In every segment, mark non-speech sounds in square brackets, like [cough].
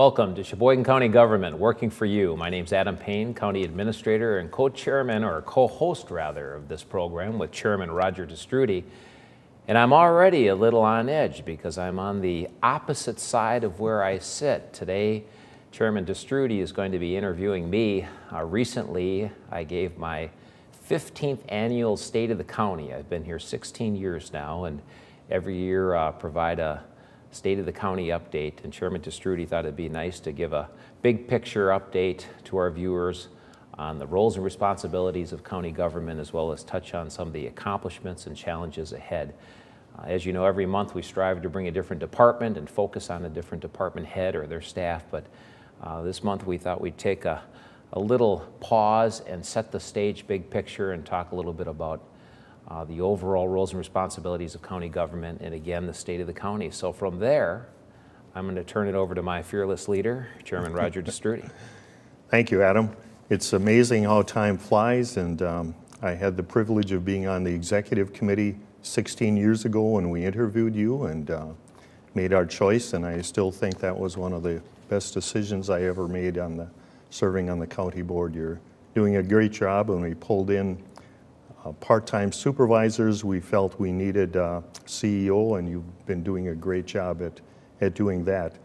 Welcome to Sheboygan County Government, working for you. My name's Adam Payne, County Administrator and co-chairman, or co-host rather, of this program with Chairman Roger Te Stroete. And I'm already a little on edge because I'm on the opposite side of where I sit. Today, Chairman Te Stroete is going to be interviewing me. Uh, recently, I gave my 15th annual State of the County. I've been here 16 years now, and every year uh, provide a State of the County update, and Chairman Te Stroete thought it'd be nice to give a big picture update to our viewers on the roles and responsibilities of county government, as well as touch on some of the accomplishments and challenges ahead. Uh, as you know, every month we strive to bring a different department and focus on a different department head or their staff, but uh, this month we thought we'd take a, a little pause and set the stage big picture and talk a little bit about uh, the overall roles and responsibilities of county government, and again, the state of the county. So from there, I'm going to turn it over to my fearless leader, Chairman Roger [laughs] Te Stroete. Thank you, Adam. It's amazing how time flies, and um, I had the privilege of being on the executive committee 16 years ago when we interviewed you and uh, made our choice, and I still think that was one of the best decisions I ever made on the serving on the county board. You're doing a great job, and we pulled in uh, part-time supervisors. We felt we needed a CEO, and you've been doing a great job at, at doing that.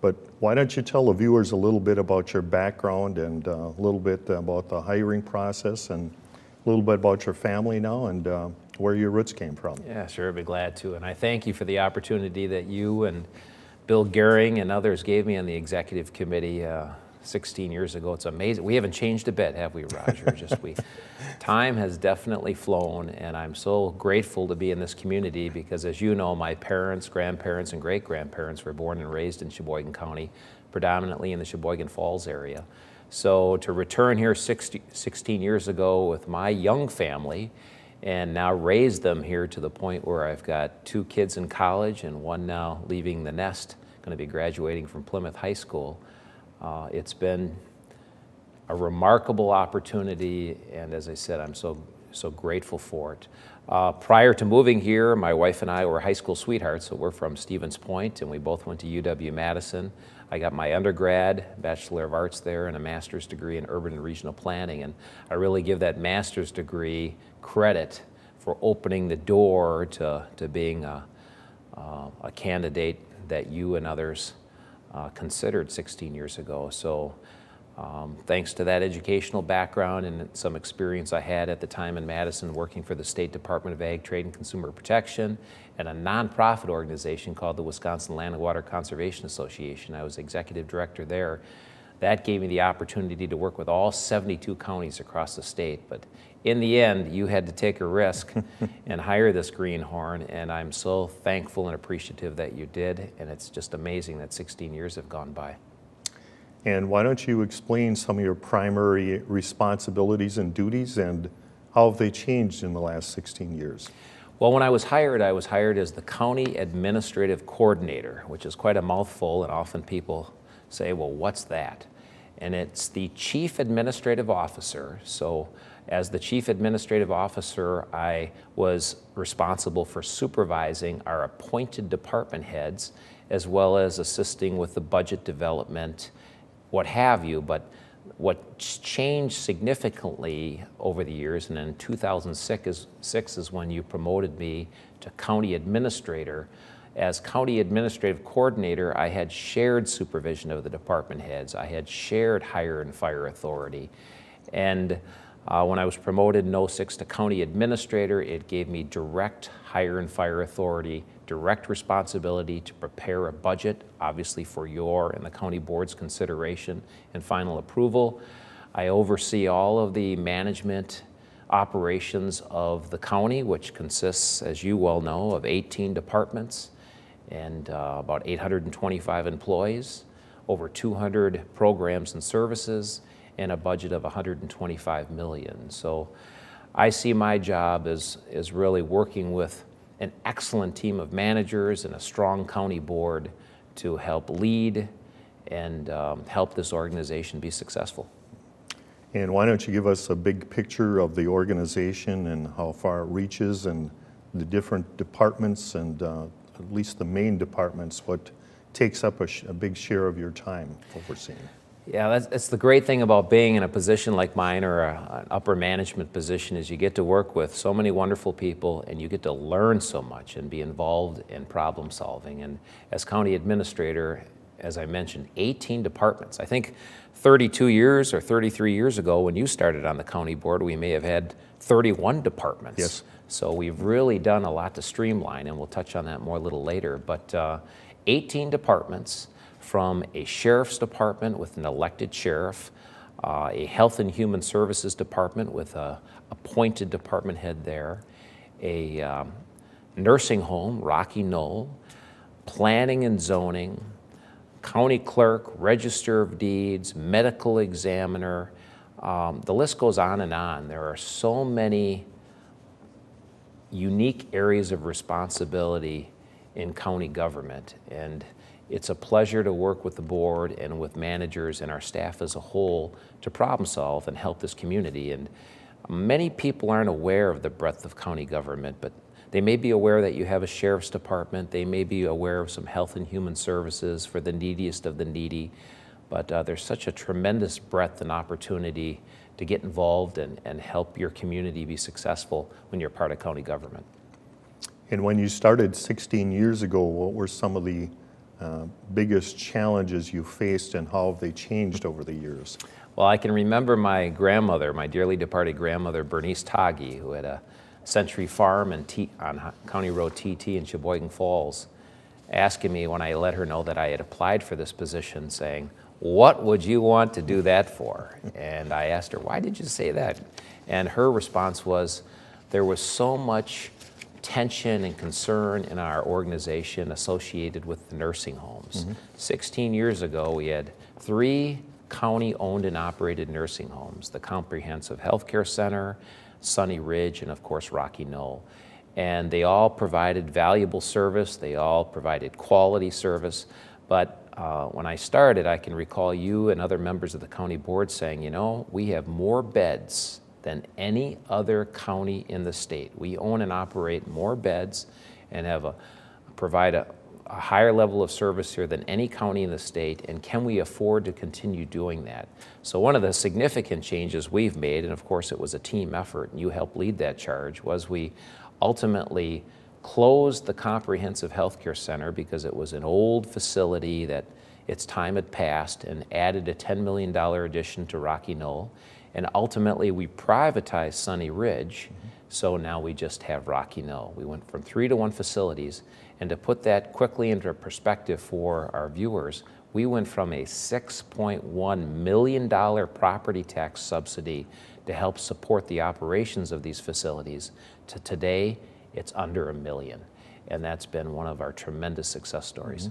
But why don't you tell the viewers a little bit about your background and uh, a little bit about the hiring process and a little bit about your family now and uh, where your roots came from? Yeah, sure, I'd be glad to. And I thank you for the opportunity that you and Bill Gehring and others gave me on the executive committee. Uh, 16 years ago. It's amazing. We haven't changed a bit, have we, Roger? [laughs] Just we, time has definitely flown, and I'm so grateful to be in this community because, as you know, my parents, grandparents, and great grandparents were born and raised in Sheboygan County, predominantly in the Sheboygan Falls area. So to return here 60, 16 years ago with my young family and now raise them here to the point where I've got two kids in college and one now leaving the nest, going to be graduating from Plymouth High School. Uh, it's been a remarkable opportunity, and as I said, I'm so, so grateful for it. Uh, prior to moving here, my wife and I were high school sweethearts, so we're from Stevens Point, and we both went to UW-Madison. I got my undergrad, Bachelor of Arts there, and a master's degree in urban and regional planning, and I really give that master's degree credit for opening the door to, to being a, uh, a candidate that you and others uh, considered 16 years ago. So um, thanks to that educational background and some experience I had at the time in Madison working for the State Department of Ag, Trade, and Consumer Protection and a nonprofit organization called the Wisconsin Land and Water Conservation Association. I was executive director there. That gave me the opportunity to work with all 72 counties across the state. But in the end, you had to take a risk [laughs] and hire this greenhorn, and I'm so thankful and appreciative that you did, and it's just amazing that 16 years have gone by. And why don't you explain some of your primary responsibilities and duties and how have they changed in the last 16 years? Well, when I was hired, I was hired as the County Administrative Coordinator, which is quite a mouthful, and often people say, well, what's that? And it's the Chief Administrative Officer, so as the Chief Administrative Officer, I was responsible for supervising our appointed department heads as well as assisting with the budget development, what have you. But what's changed significantly over the years, and in 2006 is, is when you promoted me to County Administrator. As County Administrative Coordinator, I had shared supervision of the department heads. I had shared hire and fire authority. And uh, when I was promoted in 06 to county administrator, it gave me direct hire and fire authority, direct responsibility to prepare a budget, obviously for your and the county board's consideration and final approval. I oversee all of the management operations of the county, which consists, as you well know, of 18 departments and uh, about 825 employees, over 200 programs and services, and a budget of 125 million. So I see my job as, as really working with an excellent team of managers and a strong county board to help lead and um, help this organization be successful. And why don't you give us a big picture of the organization and how far it reaches and the different departments and uh, at least the main departments, what takes up a, sh- a big share of your time overseeing. Yeah, that's, that's the great thing about being in a position like mine or a, an upper management position is you get to work with so many wonderful people and you get to learn so much and be involved in problem solving. And as county administrator, as I mentioned, 18 departments. I think 32 years or 33 years ago when you started on the county board, we may have had 31 departments. Yes. So we've really done a lot to streamline, and we'll touch on that more a little later. But uh, 18 departments from a sheriff's department with an elected sheriff, uh, a health and human services department with a appointed department head there, a um, nursing home, Rocky Knoll, planning and zoning, county clerk, register of deeds, medical examiner. Um, the list goes on and on. There are so many unique areas of responsibility in county government. And it's a pleasure to work with the board and with managers and our staff as a whole to problem solve and help this community. And many people aren't aware of the breadth of county government, but they may be aware that you have a sheriff's department. They may be aware of some health and human services for the neediest of the needy. But uh, there's such a tremendous breadth and opportunity to get involved and, and help your community be successful when you're part of county government. And when you started 16 years ago, what were some of the uh, biggest challenges you faced and how have they changed over the years? Well, I can remember my grandmother, my dearly departed grandmother, Bernice Taggi, who had a Century Farm and T- on County Road TT in Sheboygan Falls, asking me when I let her know that I had applied for this position, saying, What would you want to do that for? And I asked her, Why did you say that? And her response was, There was so much tension and concern in our organization associated with the nursing homes. Mm-hmm. 16 years ago, we had three county owned and operated nursing homes the Comprehensive Healthcare Center, Sunny Ridge, and of course, Rocky Knoll. And they all provided valuable service, they all provided quality service. But uh, when I started, I can recall you and other members of the county board saying, you know, we have more beds than any other county in the state. We own and operate more beds and have a, provide a, a higher level of service here than any county in the state, and can we afford to continue doing that? So one of the significant changes we've made, and of course it was a team effort, and you helped lead that charge, was we ultimately closed the Comprehensive Healthcare Center because it was an old facility that its time had passed and added a $10 million addition to Rocky Knoll. And ultimately, we privatized Sunny Ridge, so now we just have Rocky Knoll. We went from three to one facilities, and to put that quickly into perspective for our viewers, we went from a $6.1 million property tax subsidy to help support the operations of these facilities to today, it's under a million. And that's been one of our tremendous success stories.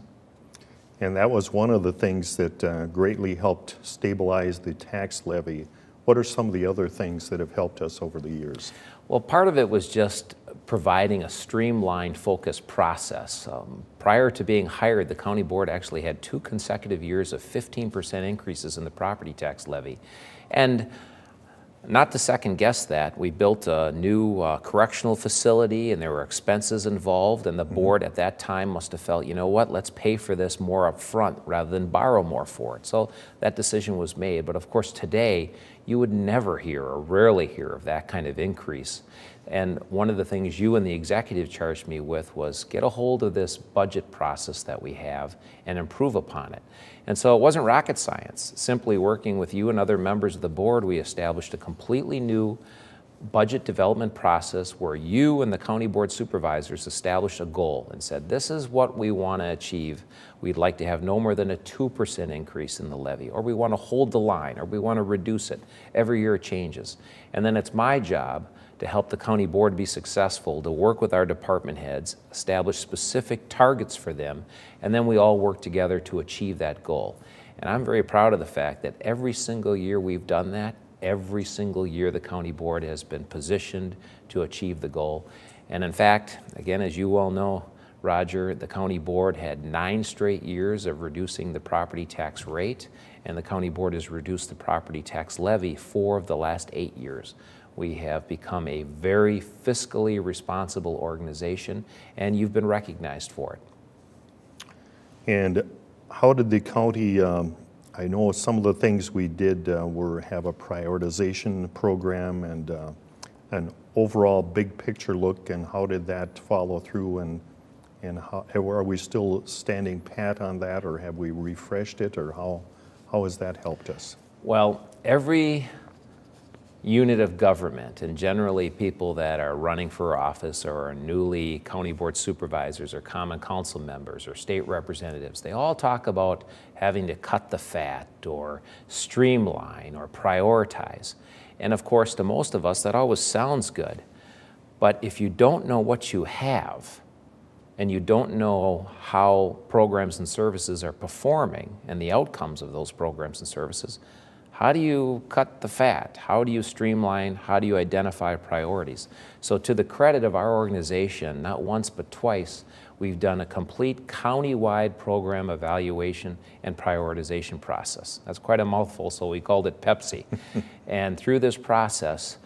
And that was one of the things that uh, greatly helped stabilize the tax levy. What are some of the other things that have helped us over the years? Well, part of it was just providing a streamlined, focused process. Um, prior to being hired, the county board actually had two consecutive years of 15% increases in the property tax levy. And not to second guess that, we built a new uh, correctional facility and there were expenses involved, and the board at that time must have felt, you know what, let's pay for this more up front rather than borrow more for it. So that decision was made. But of course, today, you would never hear or rarely hear of that kind of increase. And one of the things you and the executive charged me with was get a hold of this budget process that we have and improve upon it. And so it wasn't rocket science. Simply working with you and other members of the board, we established a completely new budget development process where you and the county board supervisors established a goal and said, this is what we want to achieve. We'd like to have no more than a 2% increase in the levy, or we want to hold the line, or we want to reduce it. Every year it changes. And then it's my job to help the county board be successful, to work with our department heads, establish specific targets for them, and then we all work together to achieve that goal. And I'm very proud of the fact that every single year we've done that, every single year the county board has been positioned to achieve the goal. And in fact, again, as you well know, Roger, the county board had nine straight years of reducing the property tax rate, and the county board has reduced the property tax levy four of the last eight years. We have become a very fiscally responsible organization, and you've been recognized for it. And how did the county, um, I know some of the things we did uh, were have a prioritization program and uh, an overall big picture look, and how did that follow through? And, and how, are we still standing pat on that, or have we refreshed it, or how, how has that helped us? Well, every unit of government, and generally people that are running for office or are newly county board supervisors or common council members or state representatives, they all talk about having to cut the fat or streamline or prioritize. And of course, to most of us, that always sounds good. But if you don't know what you have, and you don't know how programs and services are performing and the outcomes of those programs and services, how do you cut the fat? How do you streamline? How do you identify priorities? So to the credit of our organization, not once but twice, we've done a complete county-wide program evaluation and prioritization process. That's quite a mouthful, so we called it Pepsi. [laughs] and through this process,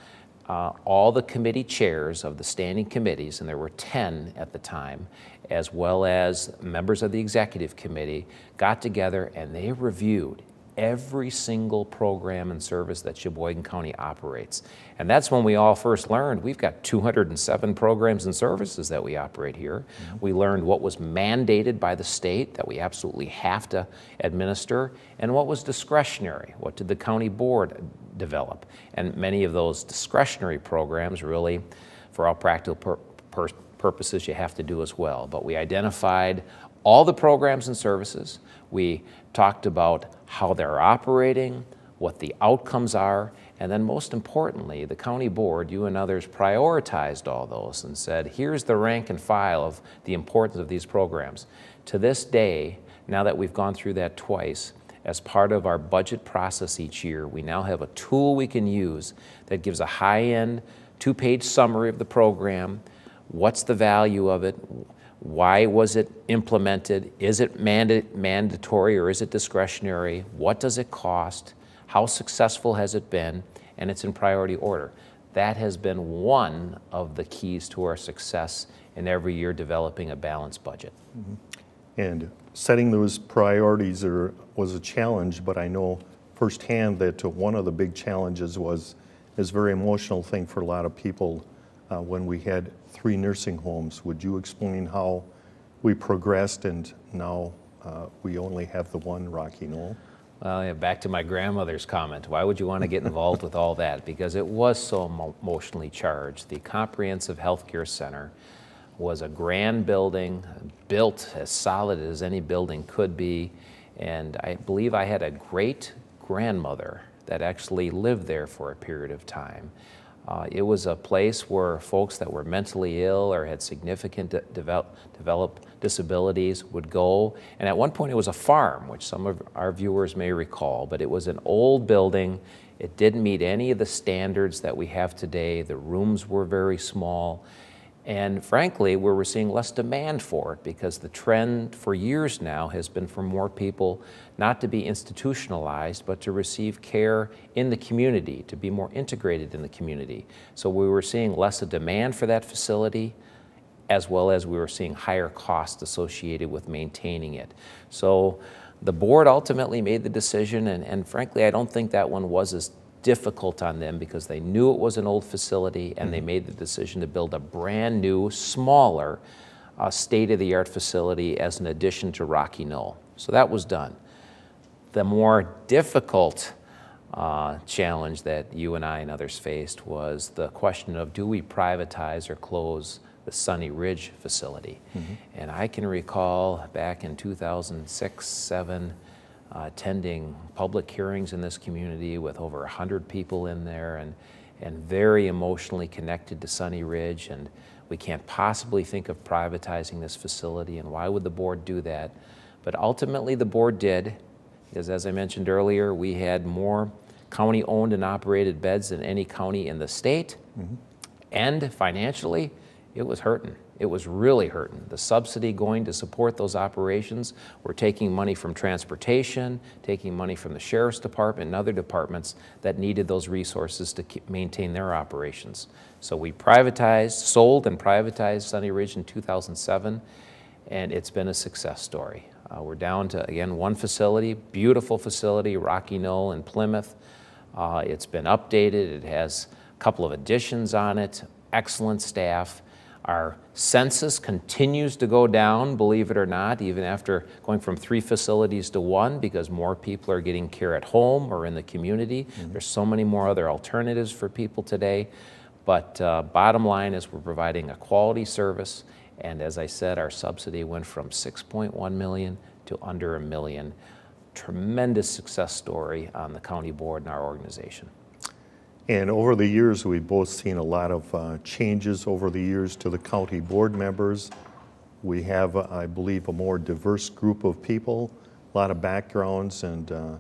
uh, all the committee chairs of the standing committees, and there were 10 at the time, as well as members of the executive committee, got together and they reviewed every single program and service that Sheboygan County operates. And that's when we all first learned we've got 207 programs and services that we operate here. Mm-hmm. We learned what was mandated by the state that we absolutely have to administer and what was discretionary. What did the county board develop? And many of those discretionary programs really, for all practical pur- pur- purposes, you have to do as well. But we identified all the programs and services. We talked about how they're operating, what the outcomes are, and then most importantly, the county board, you and others, prioritized all those and said, here's the rank and file of the importance of these programs. To this day, now that we've gone through that twice, as part of our budget process each year, we now have a tool we can use that gives a high-end, two-page summary of the program, what's the value of it, why was it implemented? Is it manda mandatory or is it discretionary? What does it cost? How successful has it been? And it's in priority order. That has been one of the keys to our success in every year developing a balanced budget. Mm -hmm. And setting those priorities are, was a challenge, but I know firsthand that one of the big challenges was is a very emotional thing for a lot of people uh, when we had three nursing homes. Would you explain how we progressed and now uh, we only have the one Rocky Knoll? Well, yeah, back to my grandmother's comment. Why would you want to get involved with all that? Because it was so emotionally charged. The Comprehensive Healthcare Center was a grand building, built as solid as any building could be. And I believe I had a great grandmother that actually lived there for a period of time. Uh, it was a place where folks that were mentally ill or had significant de develop, disabilities would go. And at one point it was a farm, which some of our viewers may recall, but it was an old building. It didn't meet any of the standards that we have today. The rooms were very small. And frankly, where we're seeing less demand for it because the trend for years now has been for more people not to be institutionalized, but to receive care in the community, to be more integrated in the community. So we were seeing less a demand for that facility, as well as we were seeing higher costs associated with maintaining it. So the board ultimately made the decision, and, and frankly, I don't think that one was as difficult on them because they knew it was an old facility and they mm-hmm. made the decision to build a brand new, smaller, uh, state-of-the-art facility as an addition to Rocky Knoll. So that was done. The more difficult uh, challenge that you and I and others faced was the question of do we privatize or close the Sunny Ridge facility? Mm -hmm. And I can recall back in 2006, 7, uh, attending public hearings in this community with over 100 people in there and, and very emotionally connected to Sunny Ridge. And we can't possibly think of privatizing this facility, and why would the board do that? But ultimately, the board did, because as I mentioned earlier, we had more county owned and operated beds than any county in the state. Mm -hmm. And financially, it was hurting. It was really hurting. The subsidy going to support those operations, we're taking money from transportation, taking money from the sheriff's department and other departments that needed those resources to maintain their operations. So we privatized, sold and privatized Sunny Ridge in 2007, and it's been a success story. Uh, we're down to, again, one facility, beautiful facility, Rocky Knoll in Plymouth. Uh, it's been updated, it has a couple of additions on it, excellent staff. Our census continues to go down, believe it or not, even after going from three facilities to one because more people are getting care at home or in the community. There's so many more other alternatives for people today. But uh, bottom line is we're providing a quality service. And as I said, our subsidy went from 6.1 million to under a million. Tremendous success story on the county board and our organization. And over the years, we've both seen a lot of uh, changes over the years to the county board members. We have, uh, I believe, a more diverse group of people, a lot of backgrounds and, uh,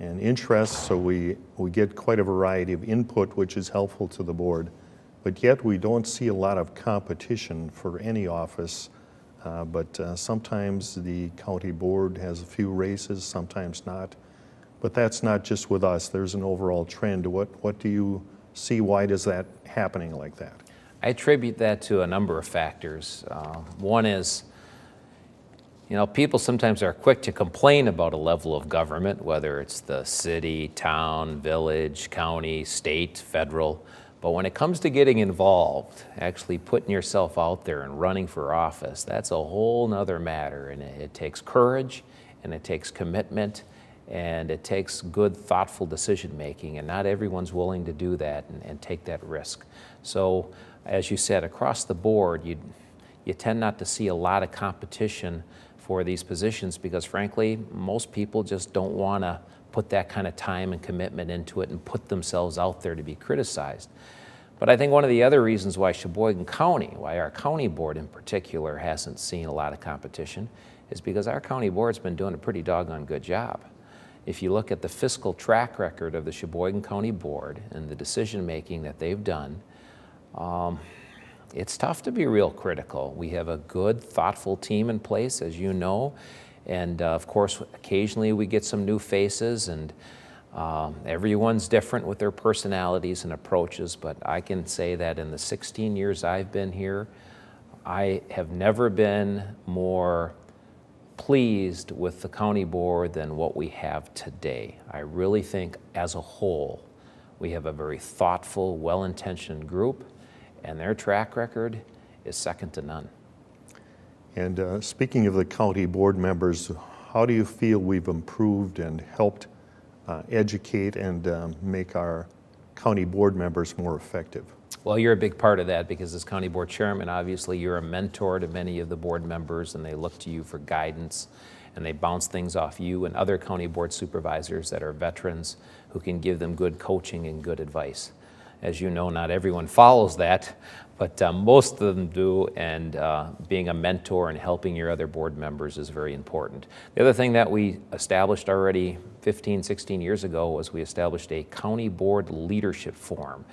and interests, so we, we get quite a variety of input, which is helpful to the board. But yet, we don't see a lot of competition for any office. Uh, But uh, sometimes the county board has a few races, sometimes not. But that's not just with us, there's an overall trend. What, what do you see? Why does that happening like that? I attribute that to a number of factors. Uh, one is, you know, people sometimes are quick to complain about a level of government, whether it's the city, town, village, county, state, federal. But when it comes to getting involved, actually putting yourself out there and running for office, that's a whole nother matter. And it, it takes courage and it takes commitment and it takes good, thoughtful decision making. And not everyone's willing to do that and, and take that risk. So, as you said, across the board, you, you tend not to see a lot of competition for these positions because, frankly, most people just don't want to put that kind of time and commitment into it and put themselves out there to be criticized. But I think one of the other reasons why Sheboygan County, why our county board in particular, hasn't seen a lot of competition is because our county board's been doing a pretty doggone good job. If you look at the fiscal track record of the Sheboygan County Board and the decision making that they've done, um, it's tough to be real critical. We have a good, thoughtful team in place, as you know, and uh, of course, occasionally we get some new faces, and um, everyone's different with their personalities and approaches. But I can say that in the 16 years I've been here, I have never been more pleased with the county board than what we have today. I really think, as a whole, we have a very thoughtful, well intentioned group, and their track record is second to none. And uh, speaking of the county board members, how do you feel we've improved and helped uh, educate and um, make our county board members more effective? Well, you're a big part of that because as county board chairman, obviously you're a mentor to many of the board members and they look to you for guidance and they bounce things off you and other county board supervisors that are veterans who can give them good coaching and good advice. As you know, not everyone follows that, but uh, most of them do, and uh, being a mentor and helping your other board members is very important. The other thing that we established already 15, 16 years ago was we established a county board leadership forum.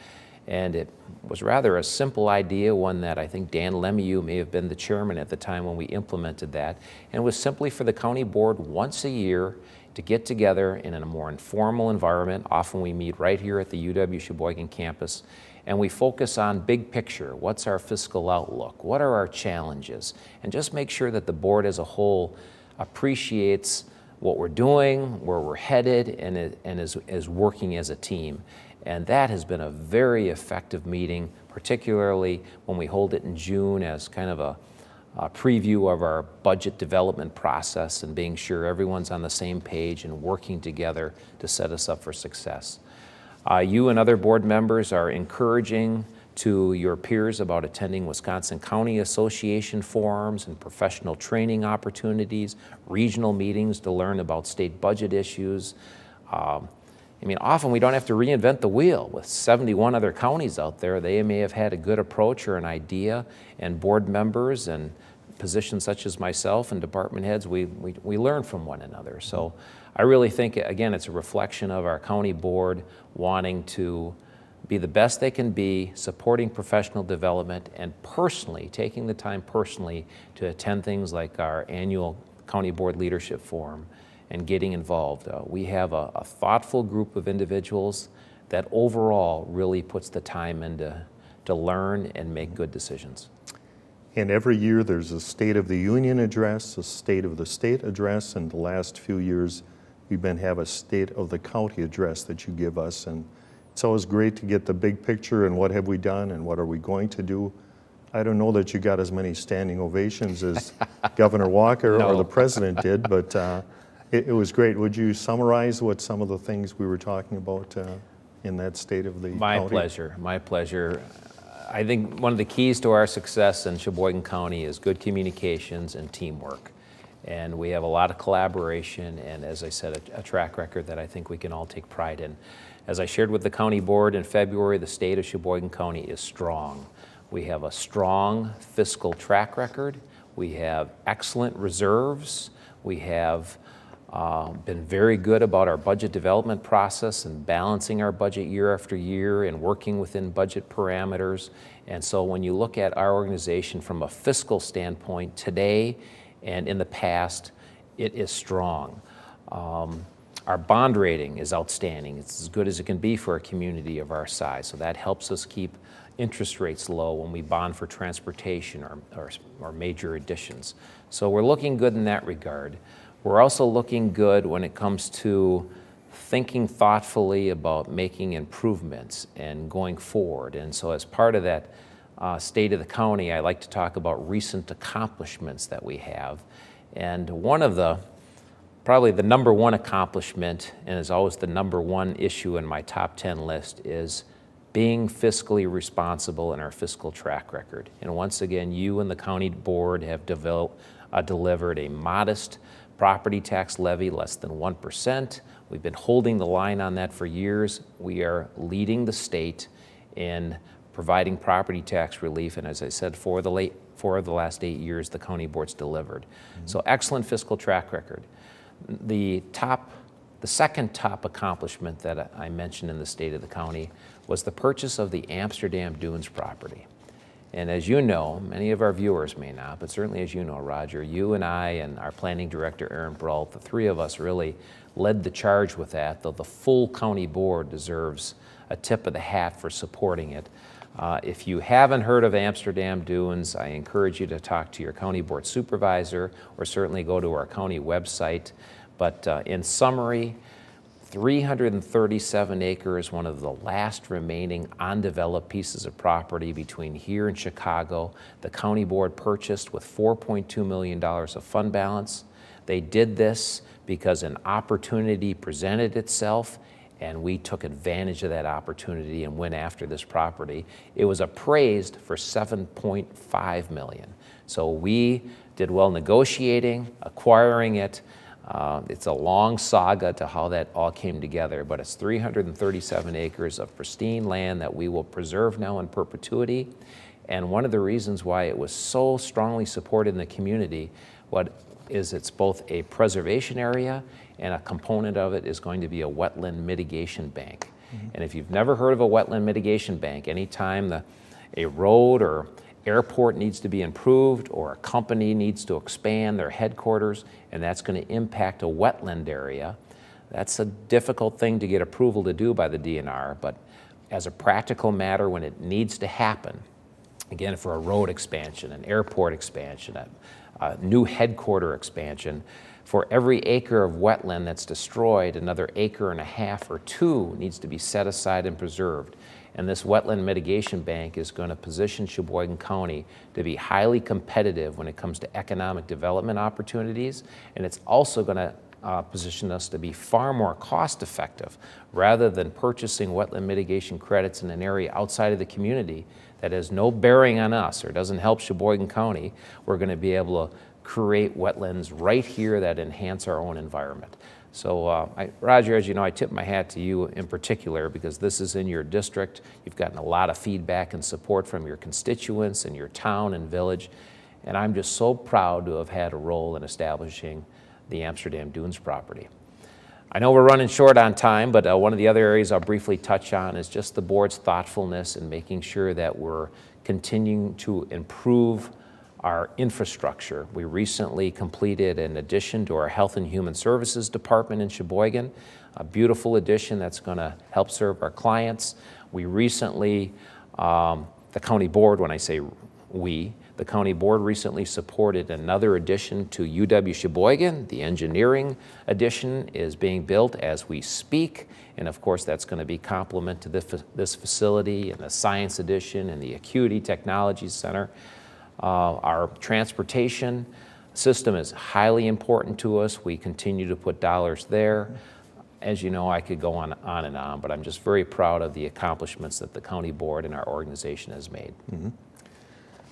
And it was rather a simple idea, one that I think Dan Lemieux may have been the chairman at the time when we implemented that. And it was simply for the county board once a year to get together in a more informal environment. Often we meet right here at the UW Sheboygan campus and we focus on big picture. What's our fiscal outlook? What are our challenges? And just make sure that the board as a whole appreciates what we're doing, where we're headed, and, and is, is working as a team. And that has been a very effective meeting, particularly when we hold it in June as kind of a, a, preview of our budget development process and being sure everyone's on the same page and working together to set us up for success. Uh, you and other board members are encouraging to your peers about attending Wisconsin County Association forums and professional training opportunities, regional meetings to learn about state budget issues. Um, I mean, often we don't have to reinvent the wheel. With 71 other counties out there, they may have had a good approach or an idea, and board members and positions such as myself and department heads, we, we, we learn from one another. So I really think, again, it's a reflection of our county board wanting to be the best they can be, supporting professional development, and personally, taking the time personally to attend things like our annual County Board Leadership Forum and getting involved. Uh, we have a, a, thoughtful group of individuals that overall really puts the time into to learn and make good decisions. And every year, there's a State of the Union address, a State of the State address, and the last few years, we've been have a State of the County address that you give us. And it's always great to get the big picture and what have we done and what are we going to do. I don't know that you got as many standing ovations as [laughs] Governor Walker or the president did, but uh, [laughs] it, it was great. Would you summarize what some of the things we were talking about uh, in that State of the My County? pleasure, my pleasure. I think one of the keys to our success in Sheboygan County is good communications and teamwork. And we have a lot of collaboration and, as I said, a, a track record that I think we can all take pride in. As I shared with the county board in February, the state of Sheboygan County is strong. We have a strong fiscal track record. We have excellent reserves. We have uh, been very good about our budget development process and balancing our budget year after year and working within budget parameters. And so when you look at our organization from a fiscal standpoint today and in the past, it is strong. Um, our bond rating is outstanding. It's as good as it can be for a community of our size. So that helps us keep interest rates low when we bond for transportation or, or, or major additions. So we're looking good in that regard. We're also looking good when it comes to thinking thoughtfully about making improvements and going forward. And so, as part of that uh, state of the county, I like to talk about recent accomplishments that we have. And one of the, probably the number one accomplishment, and is always the number one issue in my top 10 list, is being fiscally responsible in our fiscal track record. And once again, you and the county board have developed, uh, delivered a modest property tax levy, less than 1%. We've been holding the line on that for years. We are leading the state in providing property tax relief, and as I said, for the late, for the last eight years, the county board's delivered. Mm-hmm. So excellent fiscal track record. The top, the second top accomplishment that I mentioned in the state of the county was the purchase of the Amsterdam Dunes property. And as you know, many of our viewers may not, but certainly as you know, Roger, you and I and our planning director, Aaron Brault, the three of us really led the charge with that, though the full county board deserves a tip of the hat for supporting it. Uh, if you haven't heard of Amsterdam Dunes, I encourage you to talk to your county board supervisor or certainly go to our county website. But uh, in summary, 337 acres, one of the last remaining undeveloped pieces of property between here and Chicago. The county board purchased with $4.2 million of fund balance. They did this because an opportunity presented itself and we took advantage of that opportunity and went after this property. It was appraised for 7.5 million. So we did well negotiating, acquiring it. Uh, it's a long saga to how that all came together, but it's 337 acres of pristine land that we will preserve now in perpetuity. And one of the reasons why it was so strongly supported in the community, what is it's both a preservation area and a component of it is going to be a wetland mitigation bank. And if you've never heard of a wetland mitigation bank, anytime the, a road or airport needs to be improved or a company needs to expand their headquarters and that's going to impact a wetland area, that's a difficult thing to get approval to do by the DNR, but as a practical matter, when it needs to happen, again, for a road expansion, an airport expansion, a, a new headquarter expansion, for every acre of wetland that's destroyed, another acre and a half or two needs to be set aside and preserved. And this wetland mitigation bank is going to position Sheboygan County to be highly competitive when it comes to economic development opportunities. And it's also going to uh, position us to be far more cost effective rather than purchasing wetland mitigation credits in an area outside of the community that has no bearing on us or doesn't help Sheboygan County. We're going to be able to create wetlands right here that enhance our own environment. So, uh, I, Roger, as you know, I tip my hat to you in particular because this is in your district. You've gotten a lot of feedback and support from your constituents and your town and village. And I'm just so proud to have had a role in establishing the Amsterdam Dunes property. I know we're running short on time, but uh, one of the other areas I'll briefly touch on is just the board's thoughtfulness in making sure that we're continuing to improve our infrastructure. We recently completed an addition to our Health and Human Services Department in Sheboygan, a beautiful addition that's going to help serve our clients. We recently, um, the county board, when I say we, The county board recently supported another addition to UW Sheboygan. The engineering addition is being built as we speak. And of course, that's going to be complement to this, this facility and the science addition and the Acuity Technology Center. Uh, our transportation system is highly important to us. We continue to put dollars there. As you know, I could go on, on and on, but I'm just very proud of the accomplishments that the county board and our organization has made.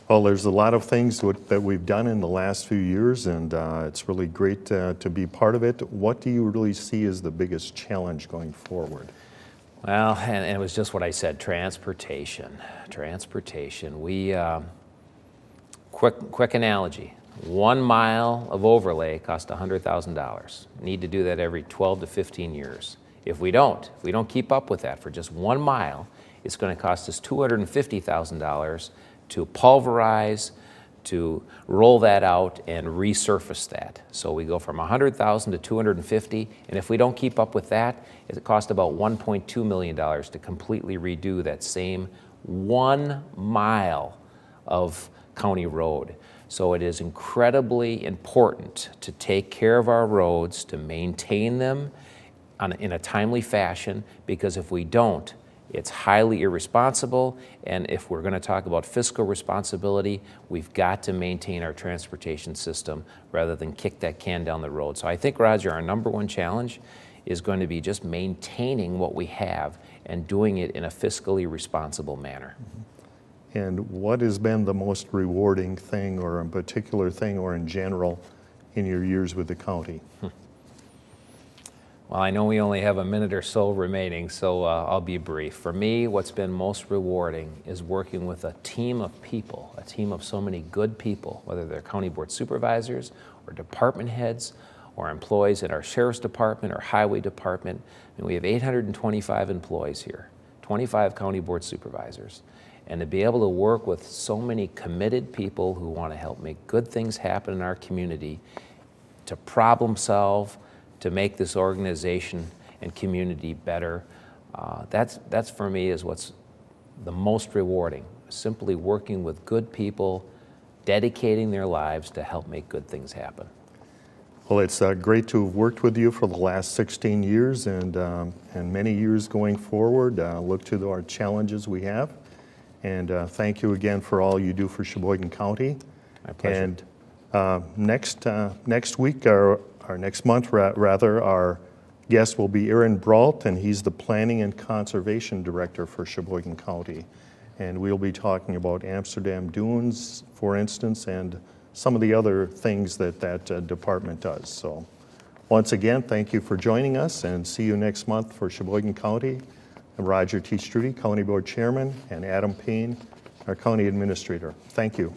Well, there's a lot of things that we've done in the last few years, and uh, it's really great uh, to be part of it. What do you really see as the biggest challenge going forward? Well, and, and it was just what I said, transportation, transportation. We, um, quick, quick analogy, one mile of overlay costs $100,000. Need to do that every 12 to 15 years. If we don't, if we don't keep up with that for just one mile, it's going to cost us $250,000 to pulverize, to roll that out and resurface that. So we go from 100,000 to 250, and if we don't keep up with that, it costs about 1.2 million dollars to completely redo that same one mile of county road. So it is incredibly important to take care of our roads, to maintain them on, in a timely fashion, because if we don't, it's highly irresponsible, and if we're going to talk about fiscal responsibility, we've got to maintain our transportation system rather than kick that can down the road. So I think, Roger, our number one challenge is going to be just maintaining what we have and doing it in a fiscally responsible manner. Mm-hmm. And what has been the most rewarding thing, or a particular thing, or in general, in your years with the county? Well, I know we only have a minute or so remaining, so uh, I'll be brief. For me, what's been most rewarding is working with a team of people, a team of so many good people, whether they're county board supervisors or department heads or employees in our sheriff's department or highway department. I mean, we have 825 employees here, 25 county board supervisors. And to be able to work with so many committed people who want to help make good things happen in our community, to problem solve, to make this organization and community better. Uh, that's, that's for me is what's the most rewarding. Simply working with good people, dedicating their lives to help make good things happen. Well, it's uh, great to have worked with you for the last 16 years and, um, and many years going forward. Uh, look to our challenges we have. And uh, thank you again for all you do for Sheboygan County. My pleasure. And uh, next, uh, next week, or, or next month ra- rather, our guest will be Aaron Brault, and he's the Planning and Conservation Director for Sheboygan County. And we'll be talking about Amsterdam Dunes, for instance, and some of the other things that that uh, department does. So once again, thank you for joining us, and see you next month for Sheboygan County. I'm Roger Te Stroete, County Board Chairman, and Adam Payne, our County Administrator. Thank you.